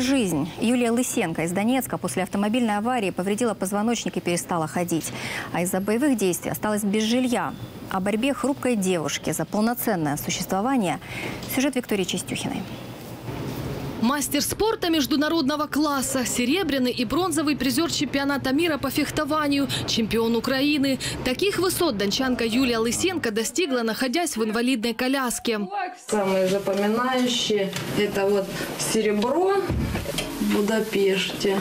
Жизнь. Юлия Лысенко из Донецка после автомобильной аварии повредила позвоночник и перестала ходить. А из-за боевых действий осталась без жилья. О борьбе хрупкой девушки за полноценное существование сюжет Виктории Чистюхиной. Мастер спорта международного класса, серебряный и бронзовый призер чемпионата мира по фехтованию, чемпион Украины. Таких высот дончанка Юлия Лысенко достигла, находясь в инвалидной коляске. Самые запоминающие – это вот серебро в Будапеште.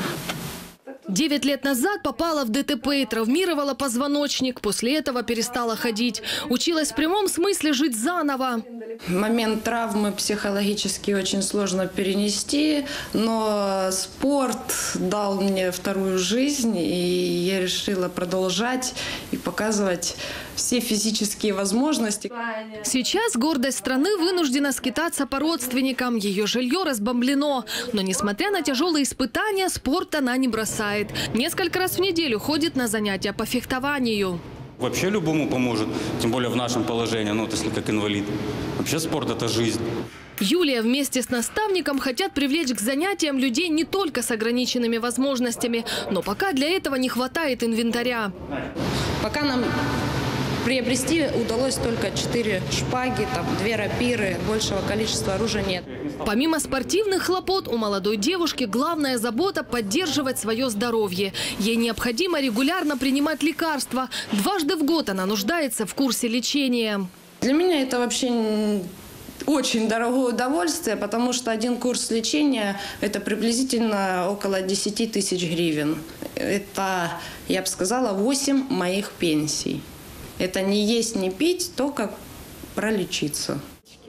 Девять лет назад попала в ДТП и травмировала позвоночник. После этого перестала ходить. Училась в прямом смысле жить заново. Момент травмы психологически очень сложно перенести, но спорт дал мне вторую жизнь, и я решила продолжать и показывать все физические возможности. Сейчас гордость страны вынуждена скитаться по родственникам. Ее жилье разбомблено. Но несмотря на тяжелые испытания, спорт она не бросает. Несколько раз в неделю ходит на занятия по фехтованию. Вообще любому поможет, тем более в нашем положении, ну, вот если как инвалид. Вообще спорт – это жизнь. Юлия вместе с наставником хотят привлечь к занятиям людей не только с ограниченными возможностями, но пока для этого не хватает инвентаря. Пока нам приобрести удалось только четыре шпаги, там, две рапиры, большего количества оружия нет. Помимо спортивных хлопот, у молодой девушки главная забота – поддерживать свое здоровье. Ей необходимо регулярно принимать лекарства. Дважды в год она нуждается в курсе лечения. Для меня это вообще очень дорогое удовольствие, потому что один курс лечения – это приблизительно около 10 тысяч гривен. Это, я бы сказала, 8 моих пенсий. Это не есть, не пить, только пролечиться.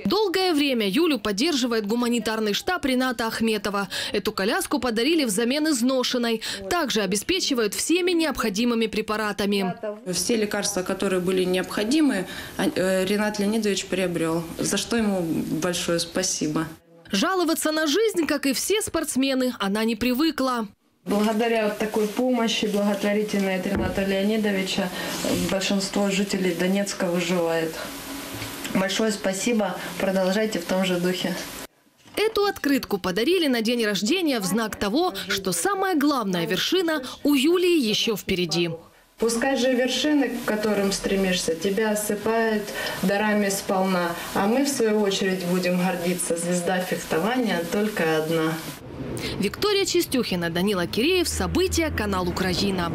Долгое время Юлю поддерживает гуманитарный штаб Рената Ахметова. Эту коляску подарили взамен изношенной. Также обеспечивают всеми необходимыми препаратами. Все лекарства, которые были необходимы, э, Ренат Леонидович приобрел, за что ему большое спасибо. Жаловаться на жизнь, как и все спортсмены, она не привыкла. Благодаря вот такой помощи благотворительной от Рената Леонидовича большинство жителей Донецка выживает. Большое спасибо. Продолжайте в том же духе. Эту открытку подарили на день рождения в знак того, что самая главная вершина у Юлии еще впереди. Пускай же вершины, к которым стремишься, тебя осыпают дарами сполна. А мы, в свою очередь, будем гордиться. Звезда фехтования только одна. Виктория Чистюхина, Данила Киреев. События. Канал Украина.